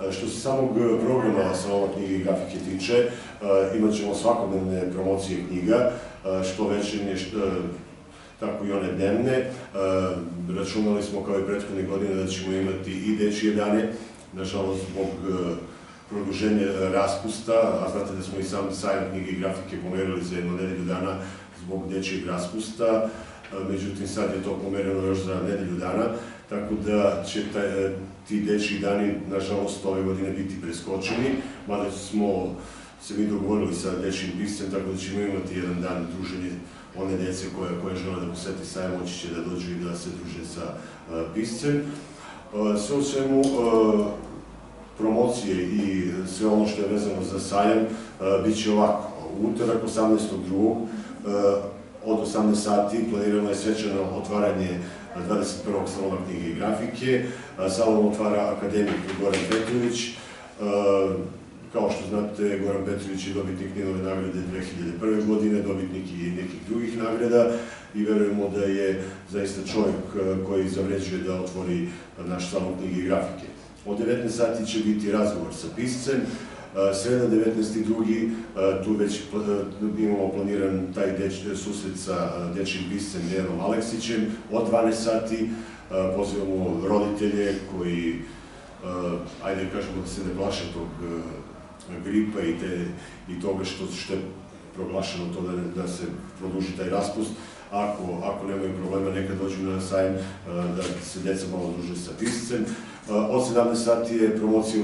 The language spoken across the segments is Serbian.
Što se samog programa salona knjige i grafike tiče, imat ćemo svakodnevne promocije knjiga, što večernje, što, tako i one dnevne. Računali smo kao i prethodne godine da ćemo imati i dečije dane, nažalost zbog produženja raspusta, a znate da smo i sam sajam knjige i grafike pomerili za jednu nedelju dana zbog dečijeg raspusta, međutim sad je to pomereno još za nedelju dana, tako da će taj, ti dečiji dani, nažalost, ove godine biti preskočeni, mada smo se mi dogovorili sa dečijim piscem, tako da ćemo imati jedan dan druženje one djece koje, koje žele da poseti sajam, moći će da dođu i da se druže sa piscem. Sve u svemu, promocije i sve ono što je vezano za sajam, bit će ovako. U utorak 18.2. od 18 sati planirano je svečano otvaranje 21. salona knjige i grafike. Salon otvara akademik Goran Petrović. Kao što znate, Goran Petrović je dobitnik Nilove nagrade 2001. godine, dobitnik i nekih drugih nagrada i verujemo da je zaista čovjek koji zavređuje da otvori naš salon knjige i grafike. Od 19 sati će biti razgovor sa piscem, sreda 19.2. tu već imamo planiran taj deč, susret sa dečim piscem Dejanom Aleksićem. Od 12 sati pozivamo roditelje koji, ajde da kažemo da se ne plaše tog gripa i, te, i toga što, što je proglašeno to da, da se produži taj raspust. Ako, ako nemaju problema, neka dođu na sajm da se deca malo druže sa piscem. Od 17 sati je promocija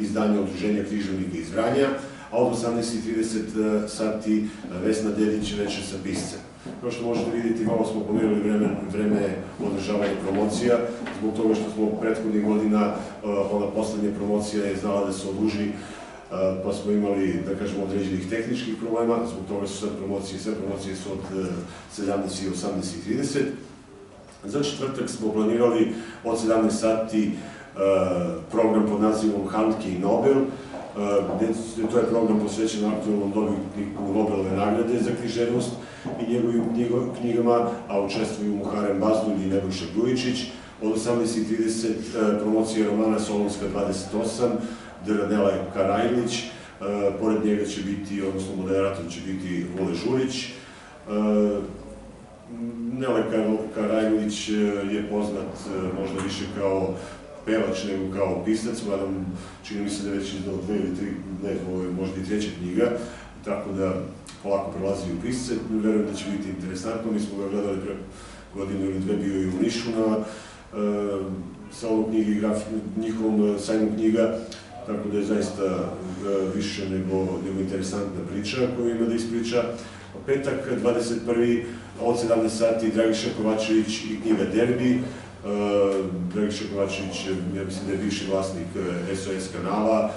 izdanja Udruženja književnika iz Vranja, a od 18.30 sati Vesna Dedić večer sa piscem. Kao što možete vidjeti, malo smo pomerili vreme, vreme održavanja promocija, zbog toga što smo prethodnih godina, ona poslednja promocija je znala da se oduži, pa smo imali, da kažemo, određenih tehničkih problema, zbog toga su sad promocije, sve promocije su od 17 i 18.30. Za četvrtak smo planirali od 17 sati program pod nazivom Handke i Nobel, gde to je program posvećen aktualnom dobitniku Nobelove nagrade za književnost i njegovim knjigama, a učestvuju Muharem Bazdulj i Nebojša Grujičić. Od 18.30 promocija romana Solonska 28, Dranela Karajlić, pored njega će biti, odnosno moderator će biti Vole Žurić, Nele Karajlić je poznat možda više kao pevač nego kao pisac, mada čini mi se da već izdao dve ili tri, ne, ovo je možda i treća knjiga, tako da polako prelazi u pisce. Verujem da će biti interesantno, mi smo ga gledali pre godinu ili dve, bio i u Nišu na e, salonu knjige i njihovom sajmu knjiga, tako da je zaista e, više nego, nego interesantna priča koju ima da ispriča. Petak, 21. od 17 sati, Dragiša Kovačević i knjiga Derbi, Dragiša Kovačević, ja mislim da je bivši vlasnik SOS kanala,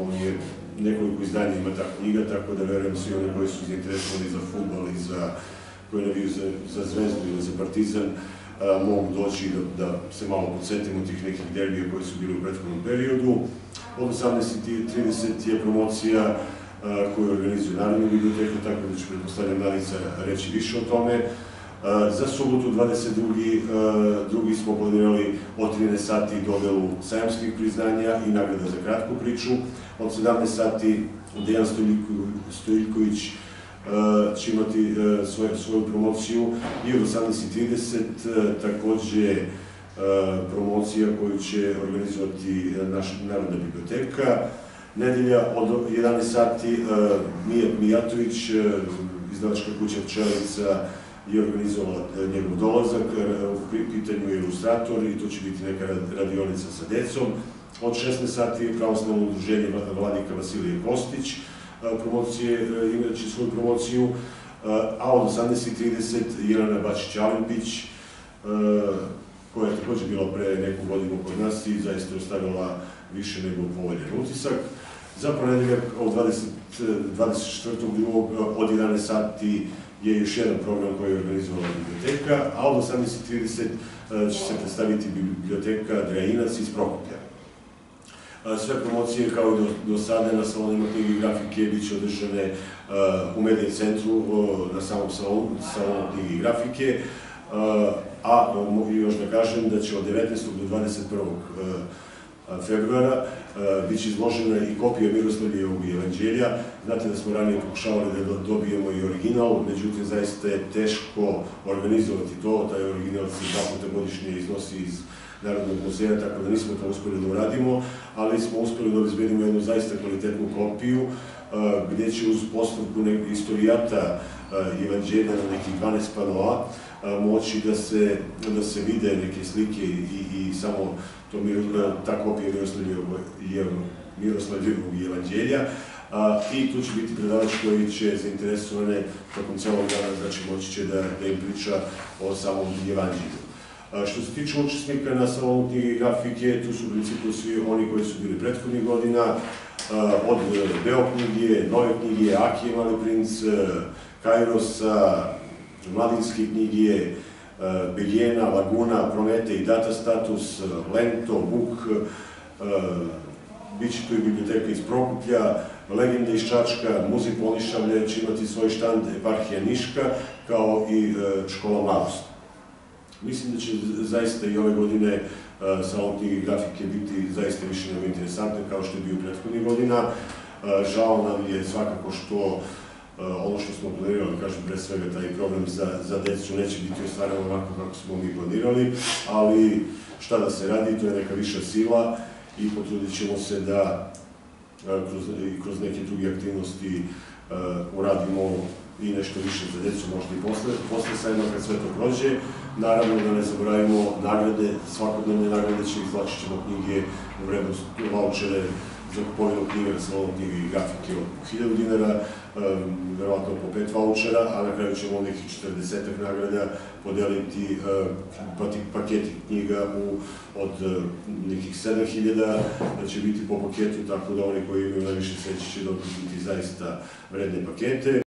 on je nekoliko izdanja ima ta knjiga, tako da verujem svi oni koji su zainteresovani za futbol i za, koji naviju za, za Zvezdu ili za Partizan, mogu doći da, da se malo podsjetimo tih nekih derbija koji su bili u prethodnom periodu. Od 18.30 je promocija koju organizuje Narodna biblioteka, tako da ću pretpostavljam Danica reći više o tome. Za subotu 22. drugi smo planirali od 13 sati dodelu sajamskih priznanja i nagrada za kratku priču. Od 17 sati Dejan Stojiljković će imati svoju, svoju promociju i od 18.30 takođe promocija koju će organizovati naša Narodna biblioteka. Nedelja od 11 sati Mijat Mijatović, izdavačka kuća Pčelica, je organizovala njegov dolazak, u pitanju je ilustrator i to će biti neka radionica sa decom. Od 16 sati je pravoslavno udruženje Vladika Vasilije Kostić, promocije, imaće svoju promociju, a od 18.30 Jelena Bačić-Alimpić, koja je takođe bila pre neku godinu kod nas i zaista ostavila više nego povoljen utisak. Za ponedeljak od 24. od 11 sati je još jedan program koji je organizovala biblioteka, a od 18.30 će se predstaviti biblioteka Drajinac iz Prokoplja. Sve promocije kao i do, sada na salonima knjige i grafike bit će održane u medije centru na samom salonu, salonu knjige i grafike, a mogu još da kažem da će od 19. do 21. februara bit će izložena i kopija Miroslavljevog evanđelja. Znate da smo ranije pokušavali da dobijemo i original, međutim zaista je teško organizovati to, taj original se dva puta godišnje iznosi iz Narodnog muzeja, tako da nismo to uspeli da uradimo, ali smo uspeli da obezbedimo jednu zaista kvalitetnu kopiju, gde će uz postavku istorijata evanđelja na nekih 12 panova moći da se, da se vide neke slike i, i samo to ta kopija Miroslavljevog evanđelja. A, I tu će biti predavač koji će zainteresovane tokom celog dana, znači moći će da, da im priča o samom evanđelju. Što se tiče učesnika na salonu knjige grafike, tu su u principu svi oni koji su bili prethodnih godina, od Beo knjige, Nove knjige, Akije Mali princ, Kairosa, Mladinske knjige, Begijena, Laguna, Promete i Data Status, Lento, Buk, bit će tu i biblioteka iz Prokuplja, Legenda iz Čačka, Muzej Polišavlje će imati svoj štand Eparhija Niška, kao i Škola mladosti. Mislim da će zaista i ove godine salon knjige i grafike biti zaista više nego interesantne kao što je bio prethodnih godina. Žao nam je svakako što ono što smo planirali, kažem pre svega taj program za, za decu neće biti ostvaren onako kako smo mi planirali, ali šta da se radi, to je neka viša sila i potrudit ćemo se da kroz, kroz neke druge aktivnosti uradimo i nešto više za decu, možda i posle, posle sajma kad sve to prođe. Naravno da ne zaboravimo nagrade, svakodnevne nagrade će izlačit ćemo knjige vrednost vouchere za kupovinu knjiga, salonu knjige i grafike od 1000 dinara, verovatno po pet vouchera, a na kraju ćemo nekih 40 nagrada podeliti paketi knjiga u, od nekih 7000 da će biti po paketu, tako da oni koji imaju najviše sreće će dobiti zaista vredne pakete.